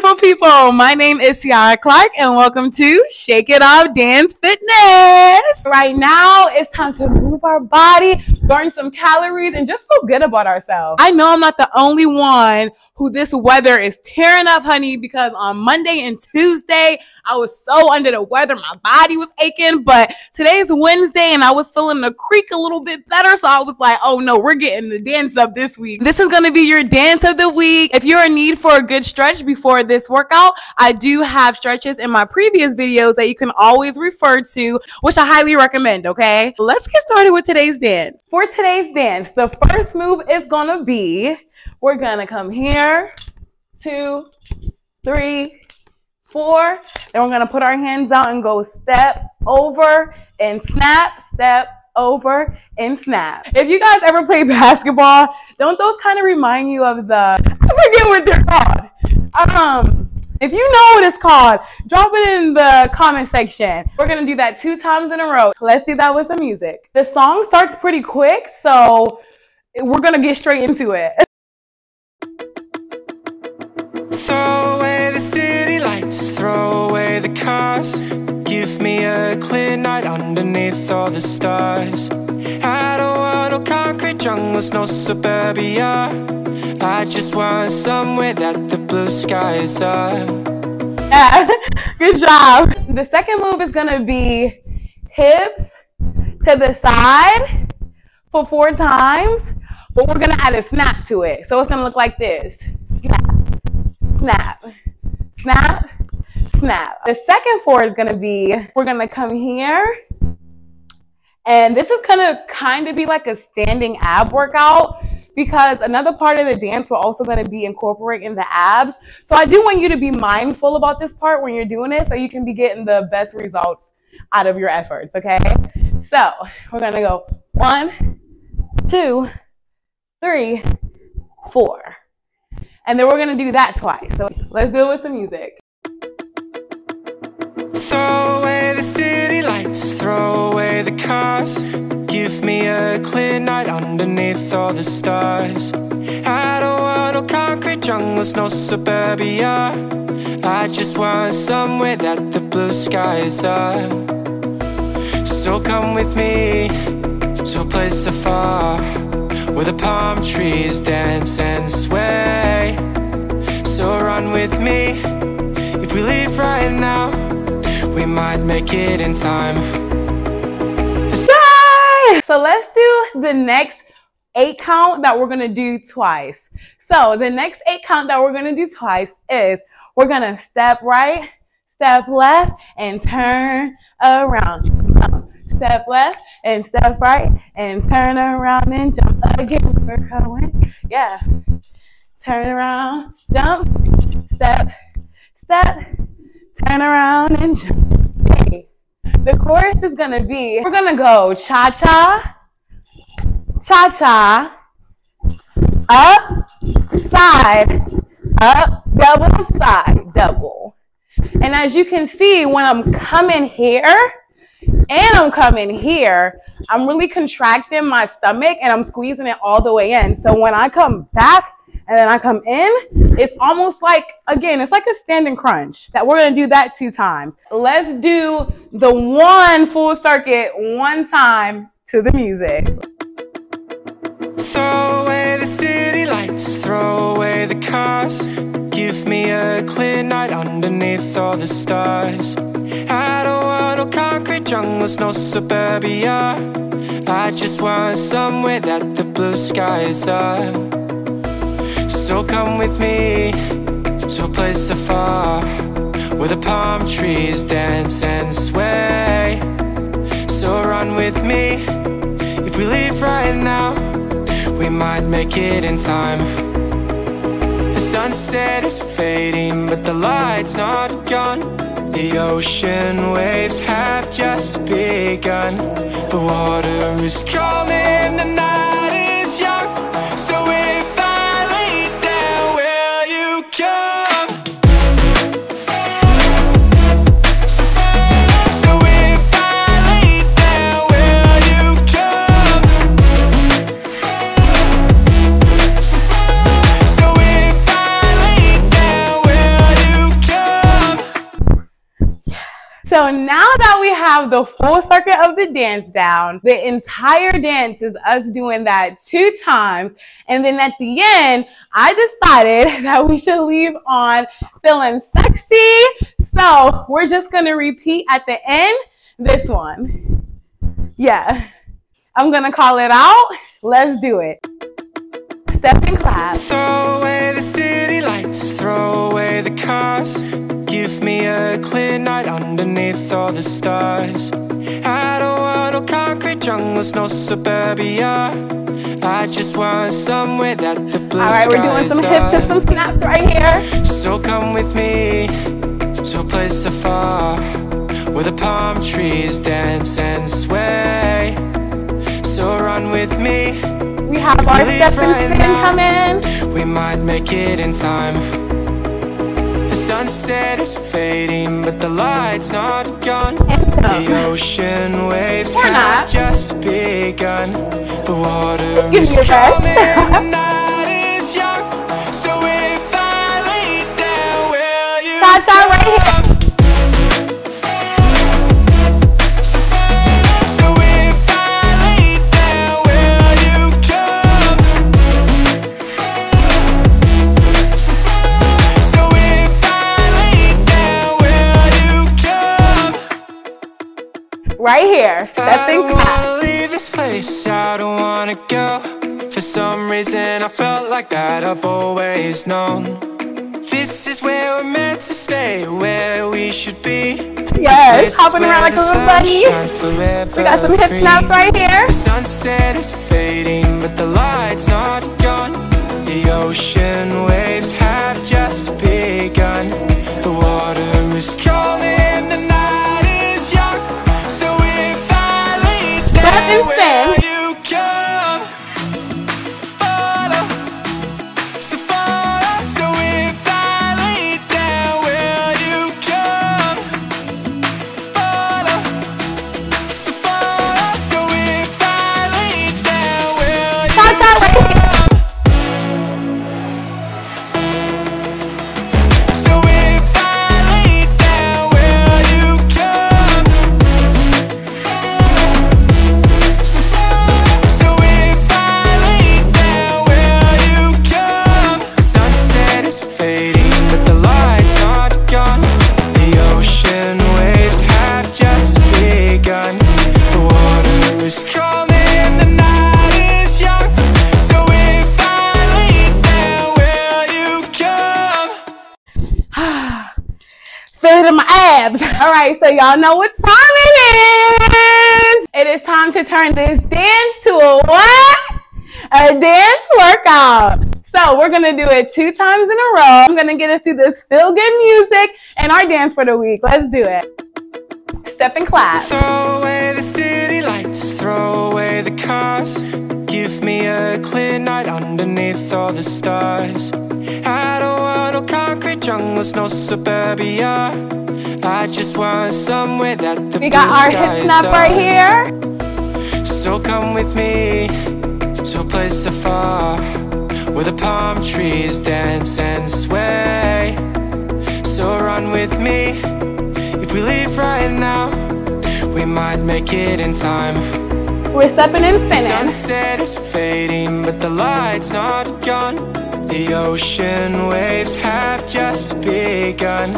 beautiful people. My name is Ciara Clark, and welcome to Shake It Off Dance Fitness. Right now, it's time to move our body, burn some calories, and just feel good about ourselves. I know I'm not the only one who this weather is tearing up, honey, because on Monday and Tuesday, I was so under the weather. My body was aching, but today's Wednesday, and I was feeling the creak a little bit better. So I was like, oh no, we're getting the dance up this week. This is going to be your dance of the week. If you're in need for a good stretch before this workout, I do have stretches in my previous videos that you can always refer to, which I highly recommend, okay? Let's get started with today's dance. For today's dance, the first move is to be we're gonna come here, two, three, four. Then we're gonna put our hands out and go step over and snap, step over and snap. If you guys ever play basketball, don't those kind of remind you of the, I forget what they're called. Um, if you know what it's called, drop it in the comment section. We're gonna do that two times in a row. Let's do that with some music. The song starts pretty quick, so we're gonna get straight into it. Throw away the city lights, throw away the cars Give me a clear night underneath all the stars jungles, no suburbia I just want somewhere that the blue skies are Yeah, good job. The second move is gonna be hips to the side for four times, but we're gonna add a snap to it. So it's gonna look like this, snap snap, snap, snap. The second four is gonna be, we're gonna come here, and this is gonna kind of be like a standing ab workout because another part of the dance we're also going to be incorporating the abs. So I do want you to be mindful about this part when you're doing it so you can be getting the best results out of your efforts, okay? So we're going to go one, two, three, four. And then we're gonna do that twice. So let's do it with some music. Throw away the city lights, throw the cars. Give me a clear night underneath all the stars. I don't want no concrete jungles, no suburbia. I just want somewhere that the blue skies are. So come with me to a place afar where the palm trees dance and sway. So run with me. If we leave right now, we might make it in time. So let's do the next eight count that we're gonna do twice. So the next eight count that we're gonna do twice is we're gonna step right, step left, and turn around step left and step right and turn around and jump again. We're going, yeah. Turn around, jump, step, step, turn around and jump. Chorus is gonna be, we're gonna go cha-cha, cha-cha, up, side, up, double, side, double. And as you can see, when I'm coming here, and I'm coming here, I'm really contracting my stomach and I'm squeezing it all the way in. So when I come back and then I come in, it's almost like, again, it's like a standing crunch that we're to do that two times. Let's do the one full circuit one time to the music. Throw away the city lights, throw away the cars. Give me a clear night underneath all the stars. I don't want no concrete jungles, no suburbia. I just want somewhere that the blue skies are. So come with me to a place afar where the palm trees dance and sway. So run with me. If we leave right now we might make it in time. The sunset is fading, but the light's not gone. The ocean waves have just begun. The water is calling, So now that we have the full circuit of the dance down, the entire dance is us doing that two times. And then at the end, I decided that we should leave on feeling sexy. So we're just going to repeat at the end this one. Yeah. I'm going to call it out. Let's do it. Step and clap. Throw away the city lights, throw away the cars. Give me a clear night underneath all the stars. I don't want no concrete jungles, no suburbia. I just want somewhere that the blue All right, we're doing some hips and some snaps right here. So come with me to a place afar where the palm trees dance and sway. So run with me. We have If our step and right spin coming. We might make it in time. The sunset is fading, but the light's not gone. The ocean waves have just begun. The water is me Right here. And don't wanna leave this place, I don't wanna go. For some reason, I felt like that I've always known. This is where we're meant to stay, where we should be. Yes, hopping around like a little bunny. We got some hip snaps right here. The sunset is fading, but the light's not gone. The ocean waves have just begun. The water is calling, in my abs. All right, so y'all know what time it is. It is time to turn this dance to a what? A dance workout. So we're gonna do it two times in a row. I'm gonna get us through this feel good music and our dance for the week. Let's do it. Step and clap. Throw away the city lights, throw away the cars. Give me a clear night underneath all the stars. Jungles, no suburbia. I just want somewhere that the We got our hip snap right here. So come with me to a place afar where the palm trees dance and sway. So run with me. If we leave right now, we might make it in time. We're stepping in and The sunset is fading, but the light's not gone. The ocean waves have just begun.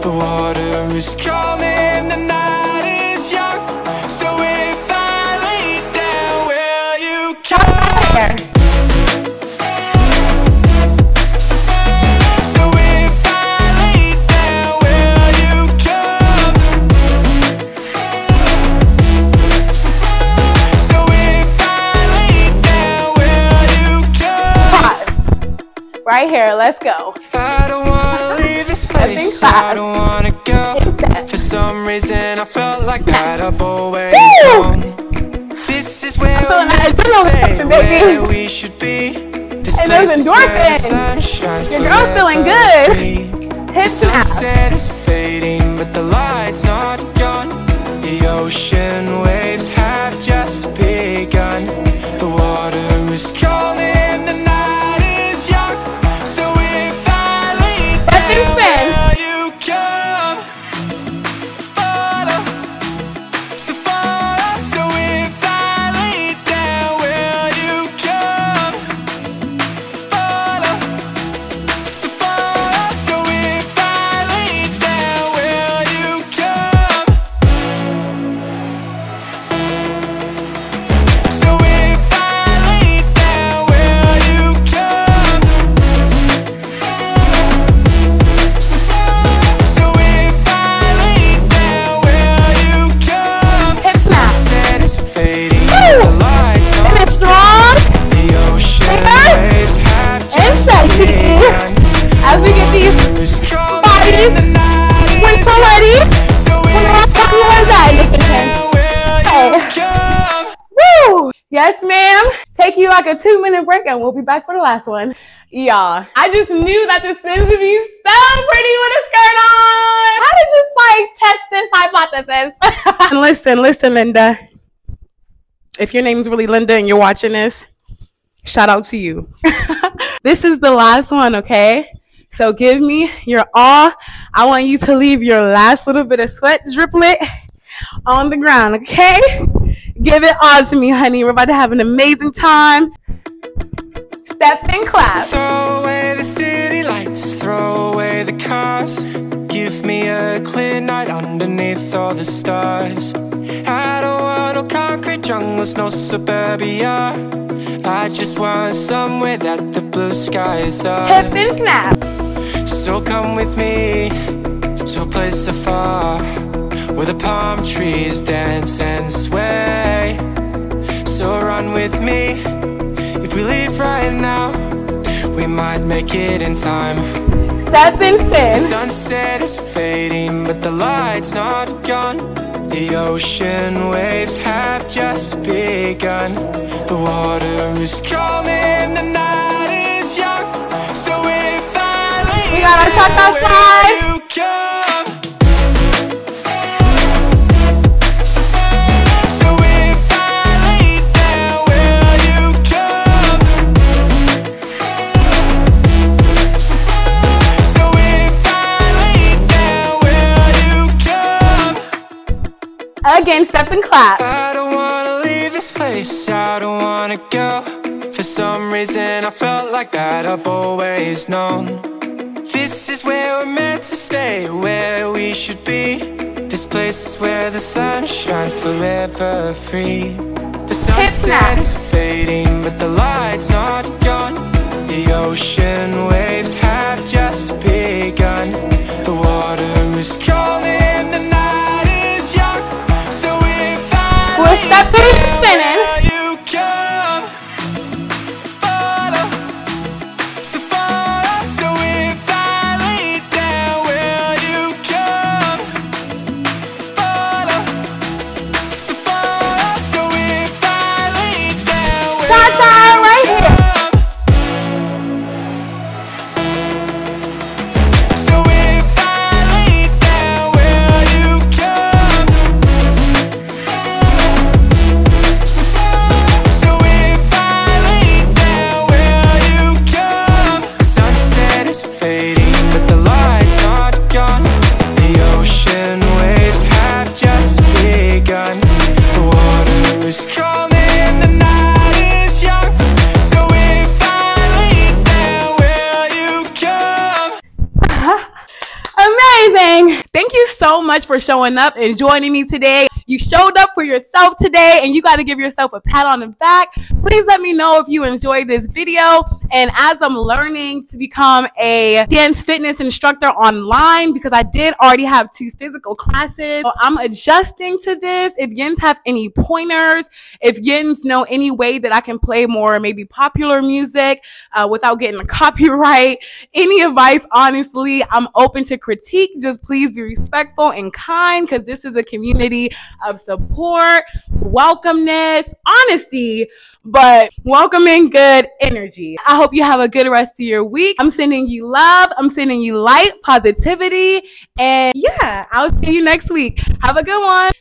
The water is calming, the night is young. So if I lay down, will you come? Right here. Let's go. I don't wanna leave this place. clap. I don't wanna go. For some reason, I felt like that I've always known. This is where feeling we're meant that to stay, where we should be. This And those place is where the endorphins. Your girl's feeling good. Hip The sunset is fading, but the light's not and we'll be back for the last one. Y'all, I just knew that the spins would be so pretty with a skirt on. How to just like test this hypothesis. and listen, listen, Linda. If your name's really Linda and you're watching this, shout out to you. this is the last one, okay? So give me your all. I want you to leave your last little bit of sweat driplet on the ground, okay? Give it all to me, honey. We're about to have an amazing time. Step and clap. Throw away the city lights, throw away the cars. Give me a clear night underneath all the stars. I don't want no concrete jungles, no suburbia. I just want somewhere that the blue skies are. Hip and snap. So come with me to a place afar where the palm trees dance and sway. So run with me. We leave right now, we might make it in time. Step and The sunset is fading, but the light's not gone. The ocean waves have just begun. The water is calling, the night is young. So if I leave, We gotta check then outside. Again, step and clap. I don't wanna leave this place, I don't wanna go. For some reason, I felt like that I've always known. This is where we're meant to stay, where we should be. This place is where the sun shines forever free. The sunset is fading, but the light's not gone. The ocean waves have just begun. Thank you so much for showing up and joining me today. You showed up for yourself today and you got to give yourself a pat on the back. Please let me know if you enjoyed this video. And as I'm learning to become a dance fitness instructor online, because I did already have two physical classes, so I'm adjusting to this. If Yins have any pointers, if Yins know any way that I can play more maybe popular music uh, without getting a copyright, any advice, honestly, I'm open to critique. Just please be respectful and kind because this is a community of support, welcomeness, honesty, but welcoming good energy. I hope you have a good rest of your week. I'm sending you love, I'm sending you light, positivity, and yeah, I'll see you next week. Have a good one.